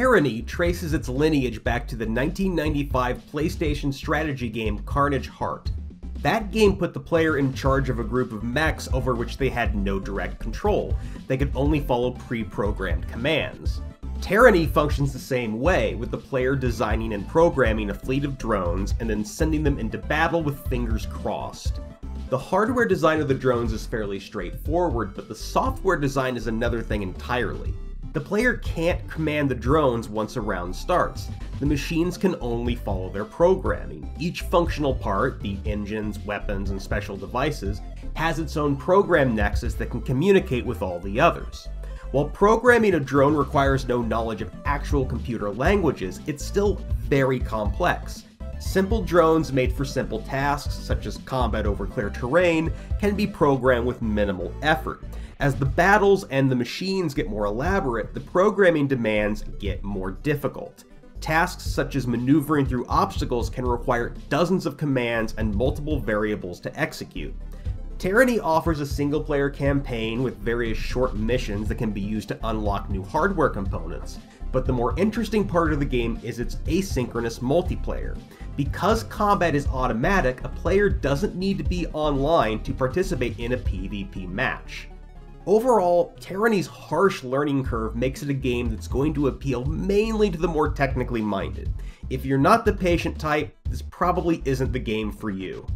Terranny traces its lineage back to the 1995 PlayStation strategy game Carnage Heart. That game put the player in charge of a group of mechs over which they had no direct control. They could only follow pre-programmed commands. Terranny functions the same way, with the player designing and programming a fleet of drones and then sending them into battle with fingers crossed. The hardware design of the drones is fairly straightforward, but the software design is another thing entirely. The player can't command the drones once a round starts. The machines can only follow their programming. Each functional part, the engines, weapons, and special devices, has its own program nexus that can communicate with all the others. While programming a drone requires no knowledge of actual computer languages, it's still very complex. Simple drones made for simple tasks, such as combat over clear terrain, can be programmed with minimal effort. As the battles and the machines get more elaborate, the programming demands get more difficult. Tasks such as maneuvering through obstacles can require dozens of commands and multiple variables to execute. Terranny offers a single player campaign with various short missions that can be used to unlock new hardware components, but the more interesting part of the game is its asynchronous multiplayer. Because combat is automatic, a player doesn't need to be online to participate in a PvP match. Overall, Terranny's harsh learning curve makes it a game that's going to appeal mainly to the more technically minded. If you're not the patient type, this probably isn't the game for you.